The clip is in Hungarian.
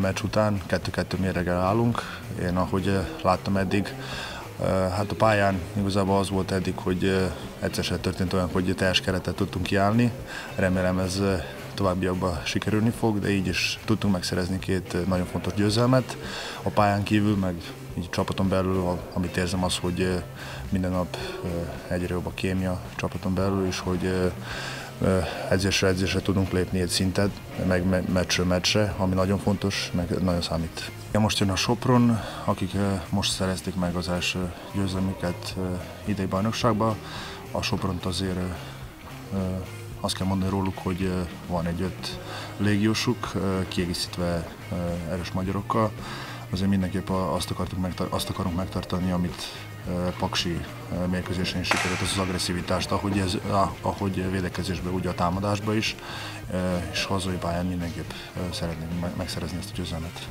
meccs után, 2-2 mérregel állunk. Én ahogy láttam eddig, Hát a pályán igazából az volt eddig, hogy egyszer sem történt olyan, hogy teljes keretet tudtunk kiállni. Remélem ez továbbiakban sikerülni fog, de így is tudtunk megszerezni két nagyon fontos győzelmet. A pályán kívül, meg így csapaton belül, amit érzem az, hogy minden nap egyre jobb a kémia csapaton belül, és hogy edzésre edzésre tudunk lépni egy szintet, meg meccsről meccsre, ami nagyon fontos, meg nagyon számít. Most jön a Sopron, akik most szerezték meg az első győzelmüket idei bajnokságba. A Sopront azért azt kell mondani róluk, hogy van egy öt légiósuk, kiegészítve erős magyarokkal. Azért mindenképp azt, akartuk megtar- azt akarunk megtartani, amit Paksi mérkőzésen is sikerült, az az agresszivitást, ahogy, ez, ahogy védekezésben, úgy a támadásban is, és hazai pályán mindenképp szeretnénk megszerezni ezt a győzelmet.